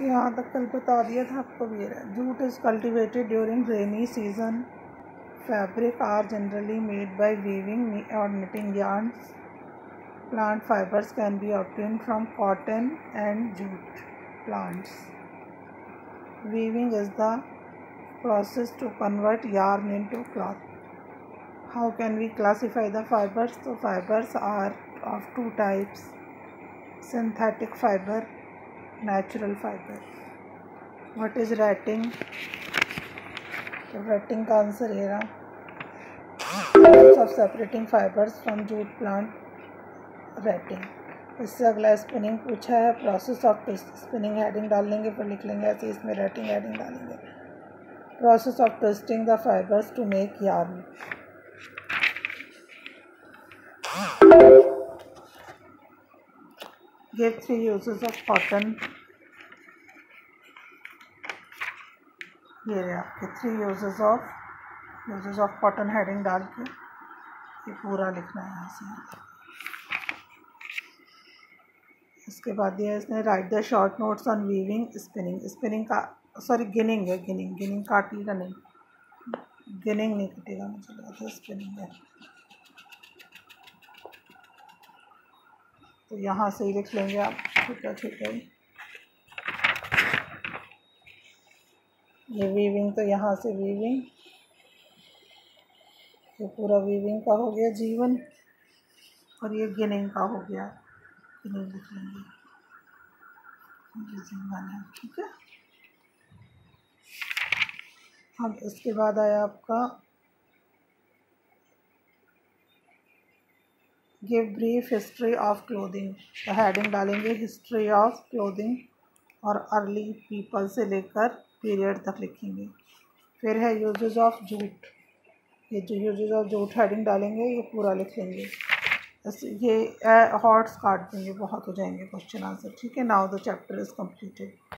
यहाँ तक कल बता दिया था आपको मेरा jute is cultivated during rainy season fabric are generally made by weaving और knitting yarn plant fibres can be obtain from cotton and jute plants weaving is the process to convert yarn into cloth how can we classify the fibres तो fibres are of two types synthetic fibre natural fibre what is ratting? तो retting का answer ये रहा of separating fibres from jute plant retting इससे अगला spinning पूछा है। Process of spinning heading डाल लेंगे, फिर लिख लेंगे, ऐसे इसमें रेटिंग हेडिंग डालेंगे। Process of twisting the fibres to make yarn give three uses of cotton. ये रहे आपके three uses of uses of cotton heading डाल के, ये पूरा लिखना है यहाँ से। इसके बाद दिया इसने write the short notes on weaving spinning spinning का सॉरी गिनिंग है, गिनिंग गिनिंग काटेगा नहीं, गिनिंग नहीं कटेगा, मुझे लगा था स्पिनिंग है। तो यहाँ से ही लिख लेंगे आप। ठीक है ठीक है। ये वीविंग तो यहाँ से वीविंग ये पूरा वीविंग का हो गया जीवन, और ये गिनिंग का हो गया। गिनिंग लिख लेंगे। ठीक है। अब इसके बाद आया आपका give brief history of clothing तो हेडिंग डालेंगे हिस्ट्री ऑफ़ क्लोथिंग और अर्ली पीपल से लेकर पीरियड तक लिखेंगे। फिर है यूजेस ऑफ़ जूट ये जो यूजेस ऑफ़ जूट हेडिंग डालेंगे ये पूरा लिख लेंगे। ये हॉट्स काट देंगे, बहुत हो जाएँगे क्वेश्चन आंसर ठीक है? Now the chapter is completed